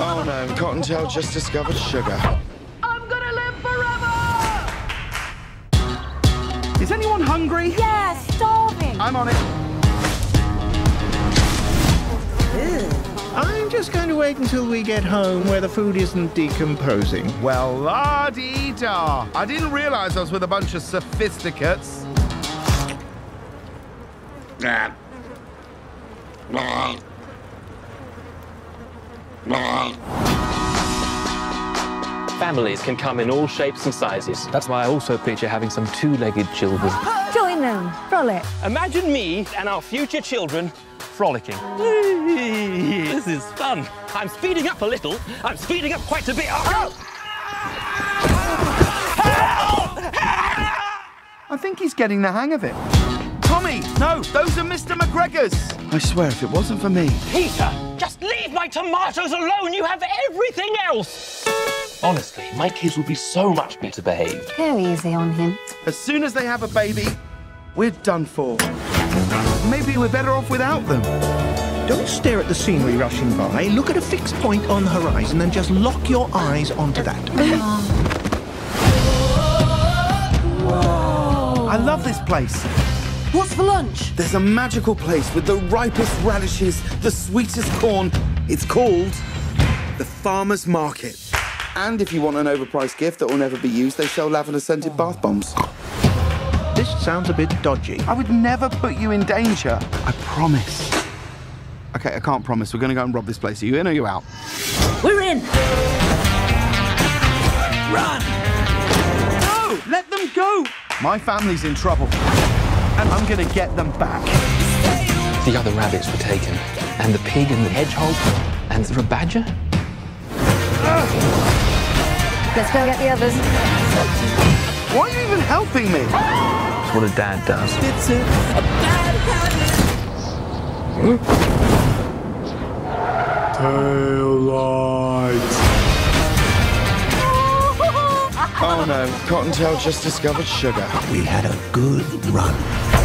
Oh no, Cottontail just discovered sugar. I'm gonna live forever! Is anyone hungry? Yeah, starving. I'm on it. I'm just going to wait until we get home where the food isn't decomposing. Well, la dee da. I didn't realize I was with a bunch of sophisticates. Families can come in all shapes and sizes. That's why I also picture having some two-legged children. Join them. Frolic. Imagine me and our future children frolicking. this is fun. I'm speeding up a little. I'm speeding up quite a bit. Oh, I think he's getting the hang of it. Tommy, no, those are Mr. McGregor's. I swear, if it wasn't for me. Peter, just leave my tomatoes alone. You have everything else. Honestly, my kids will be so much better behaved. Go easy on him. As soon as they have a baby, we're done for. Maybe we're better off without them. Don't stare at the scenery rushing by. Look at a fixed point on the horizon and just lock your eyes onto that. I love this place. What's for lunch? There's a magical place with the ripest radishes, the sweetest corn. It's called the Farmer's Market. And if you want an overpriced gift that will never be used, they sell lavender scented bath bombs. This sounds a bit dodgy. I would never put you in danger. I promise. Okay, I can't promise. We're going to go and rob this place. Are you in or are you out? We're in! Run! No! Let them go! My family's in trouble. And I'm going to get them back. The other rabbits were taken, and the pig and the hedgehog, and the badger. Let's go get the others. Why are you even helping me? That's what a dad does. It's a, a bad Oh no, Cottontail just discovered sugar. We had a good run.